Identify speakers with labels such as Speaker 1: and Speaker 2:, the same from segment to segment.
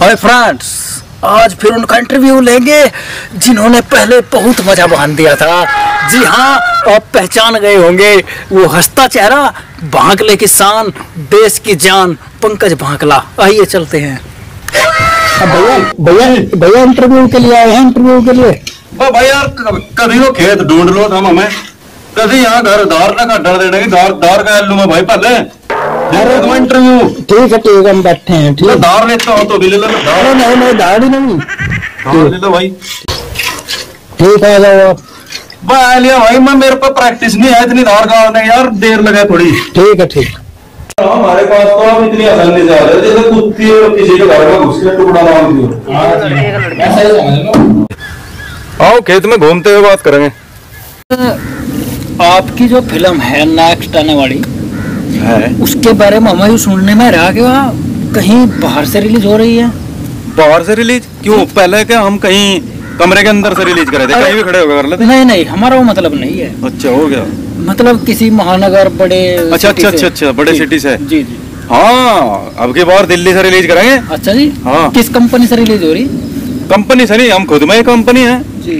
Speaker 1: Hi friends आज फिर उनका इंटरव्यू लेंगे जिन्होंने पहले बहुत मज़ा बाँध दिया था। जी हाँ आप पहचान गए होंगे वो हंसता चेहरा भांकले की शान देश की जान पंकज भांकला आइए चलते हैं। भैया भैया भैया इंटरव्यू के लिए आए हैं इंटरव्यू के लिए?
Speaker 2: ओ भाई यार कभी वो खेत ढूंढ लो हम हमें कभी यहाँ घर दार ना का डर देने की दार दार का लूँ मैं भाई पहले इंटरव्यू
Speaker 1: ठीक है ठीक है हम बैठे हैं ठीक है।
Speaker 2: दार लेता हूँ तो भी ले लो दार।
Speaker 1: नहीं नहीं दाढ़ी नहीं।
Speaker 2: दार ले लो भाई।
Speaker 1: ठीक है जाओ आप।
Speaker 2: मैं लिया भाई मैं मेरे पे प्रैक्टिस नहीं है इतनी धार गाड़ने यार देर लगे थोड़ी।
Speaker 1: ठीक है ठीक।
Speaker 2: हमारे पास तो अब इतनी आसानी से आ रहे जैसे कुत्ती और किसी के घर में घुस के टुकड़ा मांग दियो। आओ खेत में घूमते हुए बात करेंगे।
Speaker 1: आपकी जो फ़िल्म है नेक्स्ट आने वाली
Speaker 2: है।
Speaker 1: उसके बारे में हमें सुनने में रहा कि वह कहीं बाहर से रिलीज़ हो रही है?
Speaker 2: बाहर से रिलीज़? क्यों? पहले क्या हम कहीं कमरे के अंदर से रिलीज़ करे थे? कहीं भी खड़े होकर कर लेते।
Speaker 1: नहीं नहीं हमारा वो मतलब नहीं है।
Speaker 2: अच्छा हो गया।
Speaker 1: मतलब किसी महानगर बड़े
Speaker 2: अच्छा, अच्छा, अच्छा, अच्छा, बड़े सिटी से।
Speaker 1: जी जी।
Speaker 2: हाँ अब की बार दिल्ली से रिलीज़ करेंगे।
Speaker 1: अच्छा जी
Speaker 2: हाँ।
Speaker 1: किस कंपनी से रिलीज़ हो रही?
Speaker 2: कंपनी से नहीं हम खुद में ही कंपनी है।
Speaker 1: जी।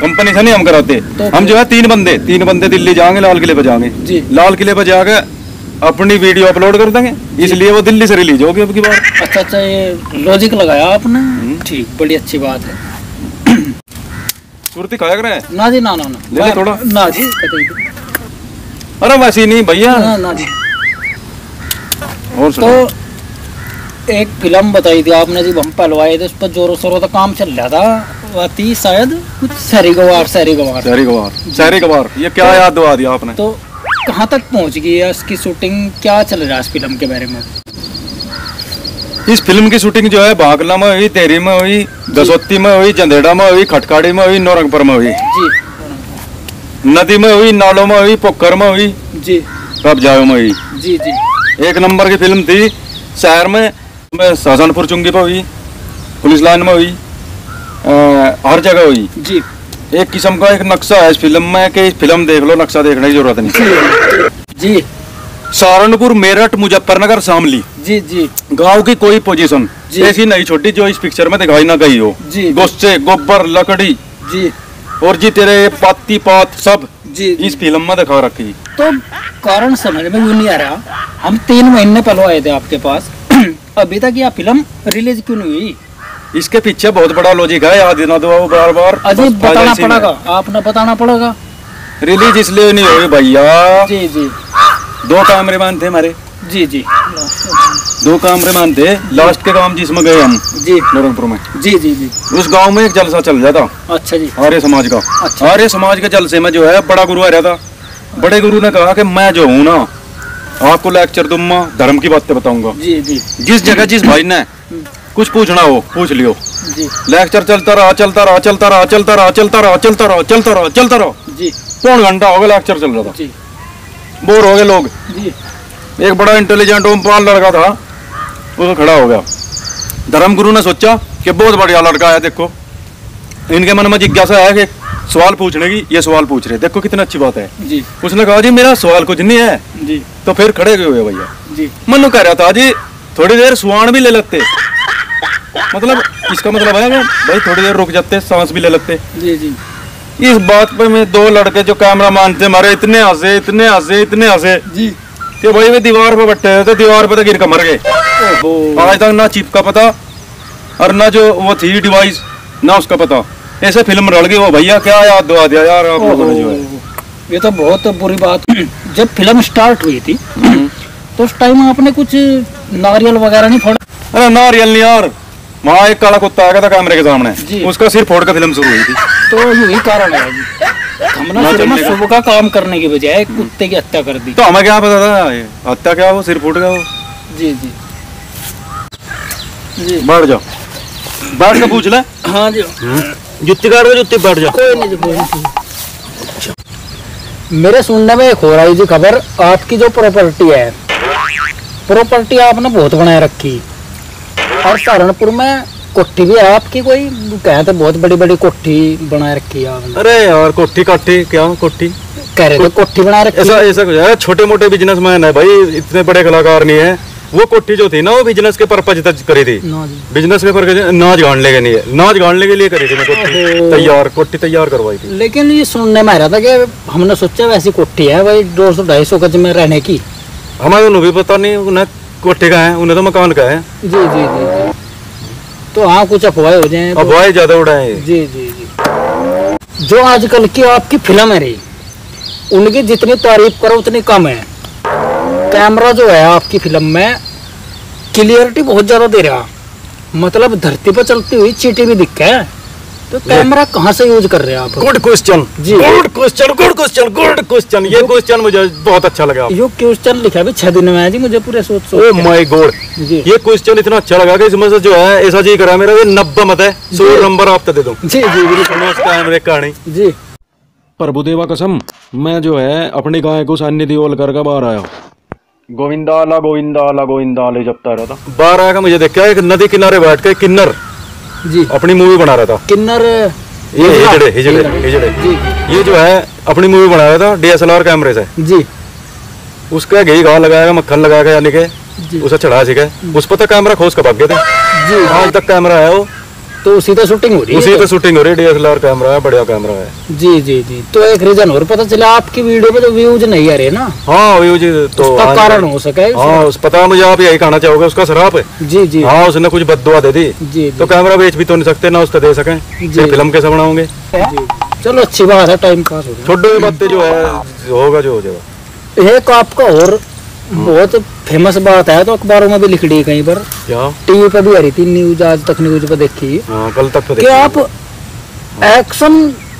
Speaker 2: कंपनी से नहीं हम कराते।
Speaker 1: तो
Speaker 2: हम जो है तीन बंदे तीन बंदे दिल्ली जाएँगे लाल किले पे जाएँगे।
Speaker 1: जी।
Speaker 2: लाल किले पे जाके अपनी वीडियो अपलोड कर देंगे। इसलिए वो दिल्ली से रिलीज़ होगी अब की बार।
Speaker 1: अच्छा अच्छा ये लॉजिक लगाया आपने?
Speaker 2: हम्म।
Speaker 1: ठीक बड़ी अच्छी बात है।
Speaker 2: सुरती खाया करें
Speaker 1: ना जी ना ना ना।
Speaker 2: ले थोड़ा।
Speaker 1: ना जी
Speaker 2: अरे वैसी नहीं भैया।
Speaker 1: ना ना जी।
Speaker 2: और
Speaker 1: तो एक फ़िल्म बताई थी आपने जी हम पहलवाए थे उस पर जोरों शोरों का काम चल रहा था। थी शायद कुछ शहरी गवार शहरी गवार।
Speaker 2: शहरी कबार शहरी कबार ये क्या याद दिवा दिया आपने?
Speaker 1: तो कहाँ तक पहुँच गई है? इसकी शूटिंग क्या चल रहा है इस फ़िल्म के बारे में?
Speaker 2: इस फ़िल्म की शूटिंग जो है बागला में हुई तेरी में हुई दसोत्ती में हुई जंदेड़ा में हुई खटकाड़ी में हुई नौरंगपुर में हुई।
Speaker 1: जी।
Speaker 2: नदी में हुई नालों में हुई पोखर में हुई
Speaker 1: जी।
Speaker 2: कब्जाओं में हुई।
Speaker 1: जी जी।
Speaker 2: एक नंबर की फ़िल्म थी शहर में में शाहजहानपुर चुंगी पे हुई पुलिस लाइन में हुई हर जगह हुई।
Speaker 1: जी।
Speaker 2: एक किस्म का एक नक्शा है इस फ़िल्म में कि इस फ़िल्म देख लो नक्शा देखने की ज़रूरत नहीं।
Speaker 1: जी।
Speaker 2: सहारनपुर मेरठ मुजफ्फरनगर शामली।
Speaker 1: जी जी।
Speaker 2: गाँव की कोई पोजीशन
Speaker 1: जी।
Speaker 2: ऐसी नहीं छोटी जो इस पिक्चर में दिखाई ना गई हो।
Speaker 1: जी।
Speaker 2: गुस्से गोबर लकड़ी।
Speaker 1: जी।
Speaker 2: और जी तेरे पाती पात सब
Speaker 1: जी
Speaker 2: इस फ़िल्म में दिखा रखी।
Speaker 1: तो कारण समझ में यूँ नहीं आ रहा? हम तीन महीने पहले आए थे आपके पास। अभी तक यह फ़िल्म रिलीज़ क्यों नहीं हुई?
Speaker 2: इसके पीछे बहुत बड़ा लॉजिक है याद ना दो बार बार
Speaker 1: अजी बताना पड़ेगा आपने बताना पड़ेगा।
Speaker 2: रिलीज़ इसलिए नहीं हुई भैया।
Speaker 1: जी जी।
Speaker 2: दो कैमरेमैन थे हमारे।
Speaker 1: जी जी।
Speaker 2: दो कैमरेमैन थे लास्ट के काम जिसमें गए हम
Speaker 1: जी।
Speaker 2: नौरंगपुर में।
Speaker 1: जी जी जी।
Speaker 2: उस गाँव में एक जलसा चल था
Speaker 1: अच्छा जी।
Speaker 2: आर्य समाज का।
Speaker 1: अच्छा।
Speaker 2: आर्य समाज के जलसे में जो है बड़ा गुरु आ रहा था। बड़े गुरु ने कहा कि मैं जो हूँ ना आपको लेक्चर दूँगा धर्म की बातें बताऊँगा।
Speaker 1: जी जी।
Speaker 2: जिस जगह जिस भाई ने कुछ पूछना हो पूछ लियो।
Speaker 1: जी।
Speaker 2: लेक्चर चलता रहा चलता रहा चलता रहा चलता रहा चलता रहा चलता रहा चलता रहा चलता रहा।
Speaker 1: जी।
Speaker 2: पौन घंटा हो गया लेक्चर चल रहा था।
Speaker 1: जी।
Speaker 2: बोर हो गए लोग।
Speaker 1: जी।
Speaker 2: एक बड़ा इंटेलिजेंट ओमपाल लड़का था वो खड़ा हो गया। धर्म गुरु ने सोचा कि बहुत बढ़िया लड़का है देखो। इनके मन में जिज्ञासा है कि सवाल पूछने की ये सवाल पूछ रहे देखो कितनी अच्छी बात है।
Speaker 1: जी।
Speaker 2: उसने कहा जी मेरा सवाल कुछ नहीं है।
Speaker 1: जी।
Speaker 2: तो फिर खड़े हुए भैया?
Speaker 1: जी।
Speaker 2: मनु कह रहा था जी थोड़ी देर सुहान भी ले लेते। मतलब इसका मतलब है भाई थोड़ी देर रुक जाते सांस भी ले लेते।
Speaker 1: जी जी।
Speaker 2: इस बात पे मैं दो लड़के जो कैमरा मान थे हमारे इतने हंसे इतने हंसे इतने हंसे।
Speaker 1: जी।
Speaker 2: कि भाई वे दीवार पे बैठे थे दीवार पे तो गिर कर मर गए। आज तक ना चिप का पता और ना जो वो थी डिवाइस ना उसका पता। ऐसे फ़िल्म रड़ गई वो भैया क्या याद दिवा दिया यार आप लोगों ने जो है?
Speaker 1: ये तो बहुत बुरी बात जब फ़िल्म स्टार्ट हुई थी तो उस टाइम आपने कुछ नारियल वगैरह नहीं फोड़ा?
Speaker 2: अरे नारियल नहीं यार। वहाँ एक काला कुत्ता आ गया था कैमरे के सामने। उसका सिर फोड़ कर फ़िल्म शुरू हुई थी।
Speaker 1: तो यही कारण है। जी हमने
Speaker 2: ना का।
Speaker 1: सुबह का काम करने के बजाय कुत्ते की हत्या कर दी।
Speaker 2: तो हमें क्या पता था? ये हत्या क्या वो सिर फूट गया वो
Speaker 1: जी जी। जी।
Speaker 2: बैठ जाओ। बैठ के पूछ ले।
Speaker 1: हाँ जी।
Speaker 2: जुत्ती काट के जुत्ती बैठ जाओ।
Speaker 1: कोई नहीं कोई नहीं। मेरे सुनने में एक हो रही जी खबर आपकी जो प्रॉपर्टी है। प्रॉपर्टी आपने बहुत बनाए रखी। और सहारनपुर में कोठी भी है आपकी कोई कहे तो बहुत बड़ी बड़ी कोठी बनाए रखी है आपने।
Speaker 2: अरे यार कोठी काठी क्या कोठी?
Speaker 1: कह रहे थे कोठी बना रखी।
Speaker 2: ऐसा ऐसा कुछ है? छोटे मोटे बिजनेसमैन है भाई इतने बड़े कलाकार नहीं है। वो कोठी जो थी ना वो बिज़नेस के पर्पज तक करी थी। बिज़नेस के पर्पज नाच गाड़ने के लिए नाच गाड़ने के लिए करी थी मैं कोठी। तैयार कोठी तैयार करवाई थी।
Speaker 1: लेकिन ये सुनने में आ रहा था कि हमने सोचा वैसी कोठी है भाई दो सौ ढाई सौ गज में रहने की।
Speaker 2: हमारे भी पता नहीं उन्हें कोठी का है? उन्हें तो मकान का है।
Speaker 1: जी जी जी तो हाँ कुछ अफवाह हो जाए
Speaker 2: अब वाई ज़्यादा उड़ाए
Speaker 1: जी जी जी। जो आजकल की आपकी फ़िल्म है रही उनकी जितनी तारीफ़ करो उतनी कम है। कैमरा जो है आपकी फ़िल्म में क्लियरिटी बहुत ज़्यादा दे रहा। मतलब धरती पर चलती हुई चीटी भी दिख है। तो कैमरा कहाँ से यूज़ कर रहे हैं आप?
Speaker 2: गुड क्वेश्चन
Speaker 1: जी।
Speaker 2: Good question good question good question ये क्वेश्चन मुझे बहुत अच्छा लगा।
Speaker 1: यो क्वेश्चन लिखा भी छह दिन में है जी मुझे पूरे सोच
Speaker 2: ओ
Speaker 1: सोच
Speaker 2: माय गॉड
Speaker 1: जी।
Speaker 2: ये क्वेश्चन इतना अच्छा लगा कि इसमें से जो है ऐसा जी करा मेरा ये नब्बे मत है सौ नंबर आप तो दे दूँ।
Speaker 1: जी जी बिल्कुल।
Speaker 2: कहानी।
Speaker 1: जी।
Speaker 2: प्रभुदेवा कसम मैं जो है अपने गाय को सान्निधि ओल करके बाहर आया गोविंदा आला गोविंदा आला गोविंदा आले जपता रहा था बाहर आया मुझे देखा एक नदी किनारे बैठ के किन्नर।
Speaker 1: जी।
Speaker 2: अपनी मूवी बना रहा था।
Speaker 1: किन्नर
Speaker 2: ये हिजड़े हिजड़े हिजड़े। ये जो है अपनी मूवी बना रहा था डीएसएलआर कैमरे से
Speaker 1: जी।
Speaker 2: उसका घी घा लगाएगा मक्खन लगाया यानी के उसे चढ़ा सीखे उस पर तो कैमरा खोज कर भाग गए थे।
Speaker 1: जी।
Speaker 2: आज तक कैमरा है वो।
Speaker 1: तो उसी तो शूटिंग हो रही
Speaker 2: उसी
Speaker 1: है
Speaker 2: पे शूटिंग हो रही है डीएसएलआर कैमरा है बढ़िया कैमरा है।
Speaker 1: जी जी जी। तो एक रीजन और पता चला आपकी वीडियो पे तो व्यूज़ नहीं आ रहे ना?
Speaker 2: हाँ व्यूज़ तो
Speaker 1: उसका कारण हो सके
Speaker 2: हाँ उस पता मुझे आप यही कहना चाहोगे उसका शराब है?
Speaker 1: जी जी।
Speaker 2: हाँ उसने कुछ बददुआ दे दी।
Speaker 1: जी
Speaker 2: तो कैमरा बेच भी तो नहीं सकते ना उसका दे सके।
Speaker 1: जी।
Speaker 2: फ़िल्म कैसे बनाओगे?
Speaker 1: जी चलो अच्छी बात है टाइम पास हो
Speaker 2: छोटे बातें जो है होगा जो हो जाएगा।
Speaker 1: एक आपका और बहुत फ़ेमस बात है तो अखबारों में भी लिख दी कहीं पर।
Speaker 2: क्या?
Speaker 1: टीवी पे भी आ रही थी न्यूज़ आज तक न्यूज़ पे देखी।
Speaker 2: हाँ कल तक तो
Speaker 1: कि आप एक्शन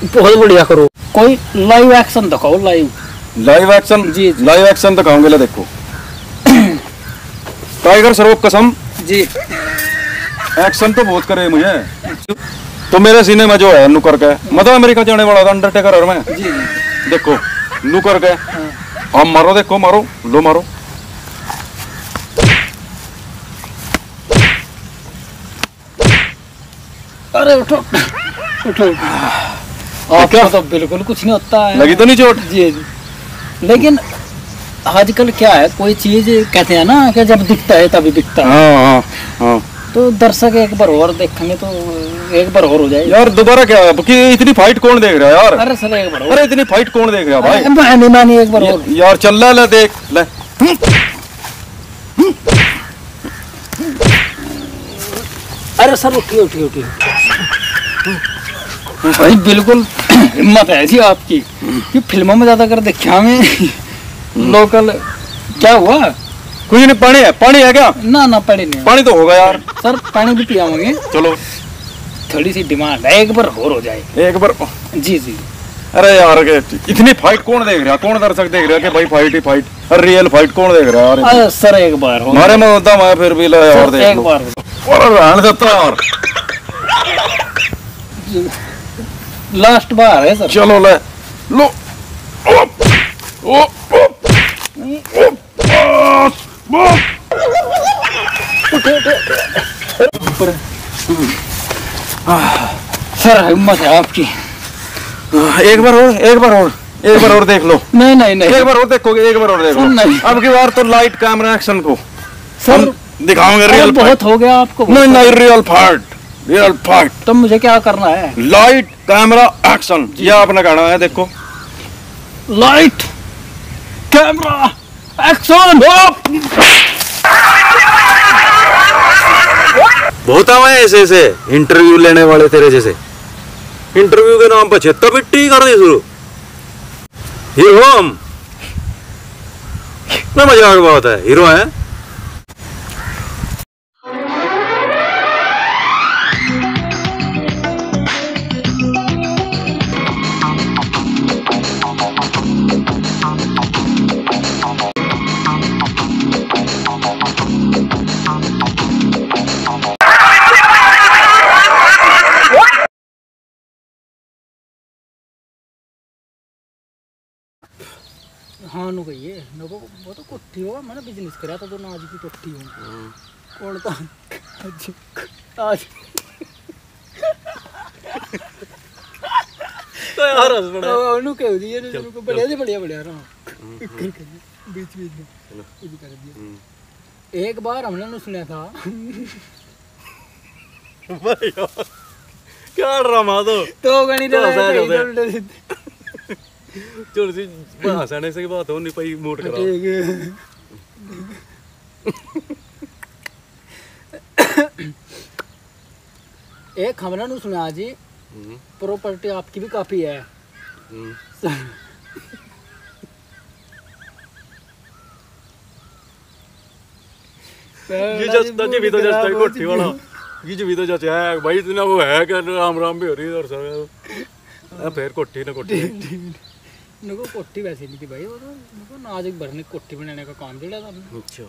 Speaker 1: बहुत बढ़िया करो। कोई लाइव एक्शन दिखाओ लाइव
Speaker 2: लाइव एक्शन
Speaker 1: जी।
Speaker 2: लाइव एक्शन दिखाऊँगे ले देखो। टाइगर श्रॉफ कसम।
Speaker 1: जी।
Speaker 2: एक्शन तो बहुत करे मुझे। तो मेरे सीने में जो है नुकर के। मतलब अमेरिका जाने वाला था अंडरटेकर और मैं।
Speaker 1: जी जी।
Speaker 2: देखो नुकर के। आप मारो देखो मारो लो मारो
Speaker 1: अरे उठो उठो। आपको तो बिल्कुल कुछ नहीं होता है।
Speaker 2: लगी तो नहीं चोट?
Speaker 1: जी जी। लेकिन आजकल क्या है कोई चीज़ कहते हैं ना कि जब दिखता है तभी दिखता है।
Speaker 2: हाँ हाँ हाँ।
Speaker 1: तो दर्शक एक बार और देखेंगे तो एक बार और हो जाए।
Speaker 2: यार दोबारा क्या? है कि इतनी फाइट कौन देख रहा है यार?
Speaker 1: अरे सर एक बार
Speaker 2: अरे इतनी फाइट कौन देख रहा है भाई?
Speaker 1: अरे मानी मानी एक बार और।
Speaker 2: यार चल ले ले देख ले।
Speaker 1: अरे सर उठिए उठिए उठिए भाई बिल्कुल हिम्मत है जी आपकी कि फ़िल्मों में ज़्यादा कर देखा में। लोकल क्या हुआ?
Speaker 2: कुछ नहीं पानी है पानी है क्या?
Speaker 1: ना ना पानी नहीं
Speaker 2: पानी तो होगा यार।
Speaker 1: सर पानी भी पियाओगे
Speaker 2: चलो।
Speaker 1: थोड़ी सी डिमांड है एक बार और हो जाए।
Speaker 2: एक बार
Speaker 1: जी जी।
Speaker 2: अरे यार के इतनी फाइट कौन देख रहा? कौन दर्शक देख रहा कि भाई फाइट ही फाइट अरे रियल फाइट कौन देख रहा है यार
Speaker 1: सर एक बार हो।
Speaker 2: मारे में होता मैं फिर भी ले और देख
Speaker 1: एक बार
Speaker 2: और रहने देता यार।
Speaker 1: लास्ट बार है सर।
Speaker 2: चलो ले। लो। ओ, ओ, ओ, ओ, ओ,
Speaker 1: सर हिम्मत है आपकी।
Speaker 2: एक बार और एक बार और एक बार और देख लो।
Speaker 1: नहीं नहीं नहीं।
Speaker 2: एक बार और देखोगे एक बार और देख
Speaker 1: नहीं।
Speaker 2: अब की बार तो लाइट कैमरा एक्शन को।
Speaker 1: सर
Speaker 2: हम दिखाओगे रियल
Speaker 1: बहुत हो गया आपको
Speaker 2: नहीं नहीं रियल फाइट रियल फाइट
Speaker 1: तो मुझे क्या करना है?
Speaker 2: लाइट कैमरा एक्शन ये आपने कहना है देखो।
Speaker 1: लाइट कैमरा एक्शन
Speaker 2: बहुत आवे ऐसे ऐसे। इंटरव्यू लेने वाले तेरे जैसे। इंटरव्यू के नाम पर छत्ता पिट्टी कर दी शुरू। हीरो हम। ना मज़ाक बहुत है। हीरो है?
Speaker 1: हाँ नु कहिए नको वो तो कोठी होगा मैंने बिज़नेस करा था तो ना आज की कोठी हूँ कौन था आज आज
Speaker 2: तो यार हंस पड़ा
Speaker 1: ओ, नु कह दिए नु नु बढ़िया जी बढ़िया बढ़िया रहा बीच बीच में ये भी कर दिया एक बार हमने नु सुना था
Speaker 2: भाई क्या ड्रामा तो
Speaker 1: तो गणी रहा
Speaker 2: है।
Speaker 1: ठीक
Speaker 2: चल सी बात हो नहीं पाई मूड करा
Speaker 1: एक हमने नु सुना जी
Speaker 2: हम्म,
Speaker 1: प्रॉपर्टी आपकी भी काफ़ी है।
Speaker 2: हम्म। ये जस्ता जी भी तो जस्ता कोठी वाला। ये जी भी तो जस्ट है भाई इतना वो है कि राम राम भी हो रही है और सब फिर कोठी ना कोठी।
Speaker 1: नुको कोठी वैसी नहीं थी भाई वो तो नुको नाजुक भरने कोठी बनाने का काम दिया था।
Speaker 2: अच्छा।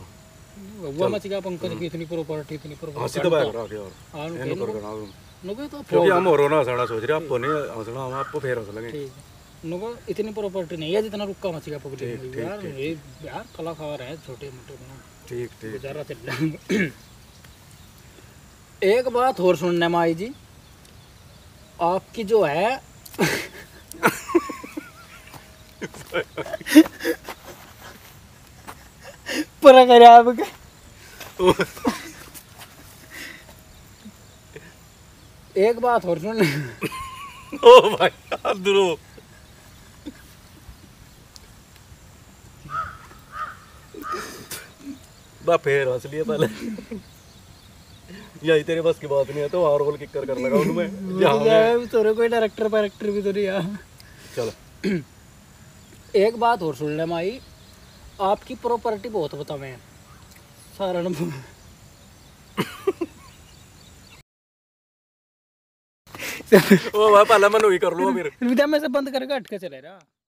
Speaker 1: हुआ मच गया पंकज की इतनी प्रॉपर्टी इतनी
Speaker 2: हँसी
Speaker 1: प्रॉपर्टी
Speaker 2: तो बैग रहा यार
Speaker 1: हाँ
Speaker 2: ये
Speaker 1: नुको
Speaker 2: कर करना
Speaker 1: नुको तो
Speaker 2: क्योंकि हम और ना हंसना सोच रहे आपको नहीं हंसना हम आपको फिर हंस लगे
Speaker 1: ठीक है। नुको इतनी प्रॉपर्टी नहीं है जितना रुक्का मच गया पकड़ी यार ये यार कलाकार है छोटे मोटे अपना
Speaker 2: ठीक ठीक।
Speaker 1: गुजारा चल रहा एक बात और सुनने में आई जी। आपकी जो है पूरा करे आपके एक बात और सुन
Speaker 2: ओ भाई यार दुरो बा फिर हंस लिया पहले। यही तेरे बस की बात नहीं है तो और बोल किकर कर लगा उनमें
Speaker 1: तोरे कोई डायरेक्टर वायरेक्टर भी तो नहीं है।
Speaker 2: चलो।
Speaker 1: एक बात और सुन ले माई आपकी प्रॉपर्टी बहुत बतावे सारा सहारनपुर
Speaker 2: ओ भाई पहला मैं नहीं कर लूँगा फिर।
Speaker 1: विद्या में से बंद करके हट के चले रहा।